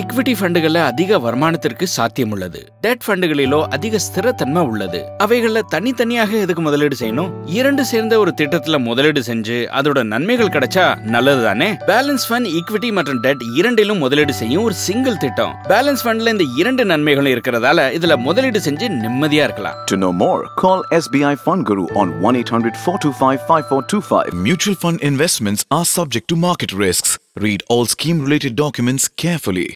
equity ஃபண்டுகள்ல அதிக வருமானத்திற்கு சாத்தியம் உள்ளது டெட் ஃபண்டுகளிலோ அதிக ஸ்திரத்தன்மை உள்ளது. அவைகள்ல தனித்தனியாக எதுக்கு முதலீடு செய்யணும்? இரண்டு சேர்ந்த ஒரு திட்டத்துல முதலீடு செஞ்சு அதோட நன்மைகள் கிடைச்சா நல்லது தானே பேலன்ஸ் ஃபண்ட் ஈக்விட்டி மற்றும் டெட் இரண்டிலும் முதலீடு செய்யும் ஒரு சிங்கிள் திட்டம். பேலன்ஸ் ஃபண்ட்ல இந்த இரண்டு நன்மைகளும் இருக்கிறதால இதுல முதலீடு செஞ்சு நிம்மதியா இருக்கலாம். To know more, call SBI Fund Guru on 1 800 425 5425. Mutual fund investments are subject to market risks. Read all scheme related documents carefully.